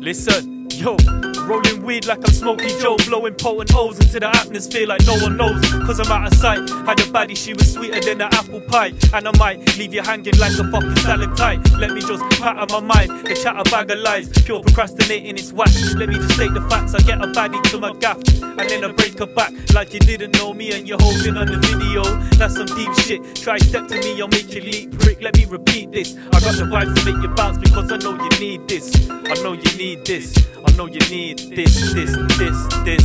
Listen, yo, rolling weed like I'm Smokey Joe, blowing potent O's into the atmosphere like no one knows. Cause I'm out of sight. Had a baddie, she was sweeter than an apple pie. And I might leave you hanging like a fucking stalactite. Let me just patter my mind, the chat a bag of lies. Pure procrastinating, it's whack. Let me just state the facts. I get a baddie to my gaff, and then I break her back like you didn't know me and you're holding on the video. That's some deep shit. Try step to me, I'll make you leap. Prick, let me repeat this. I got the vibes to make you bounce because I know you need this. I know you need this. Know you need this, this, this, this.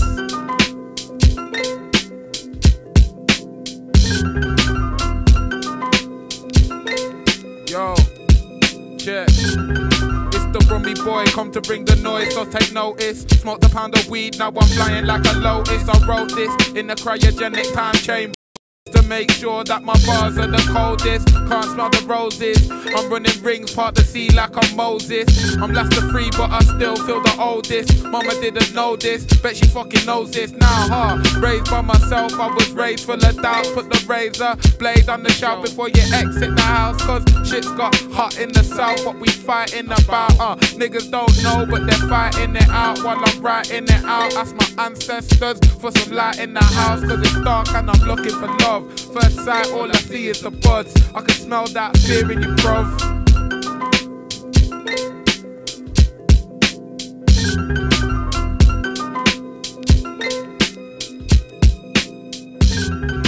Yo, check. It's the rummy boy, come to bring the noise, so take notice. Smoked a pound of weed, now I'm flying like a lotus. I wrote this in the cryogenic time chamber. Make sure that my bars are the coldest. Can't smell the roses. I'm running rings, part the sea like I'm Moses. I'm less than free, but I still feel the oldest. Mama didn't know this, bet she fucking knows this now, huh? Raised by myself, I was raised full of doubt. Put the razor blade on the shout before you exit the house. Cause shit's got hot in the south. What we fighting about, uh? Niggas don't know, but they're fighting it out while I'm writing it out. Ask my ancestors for some light in the house. Cause it's dark and I'm looking for love. First sight, all I see is the buds. I can smell that fear in you, bruv. thank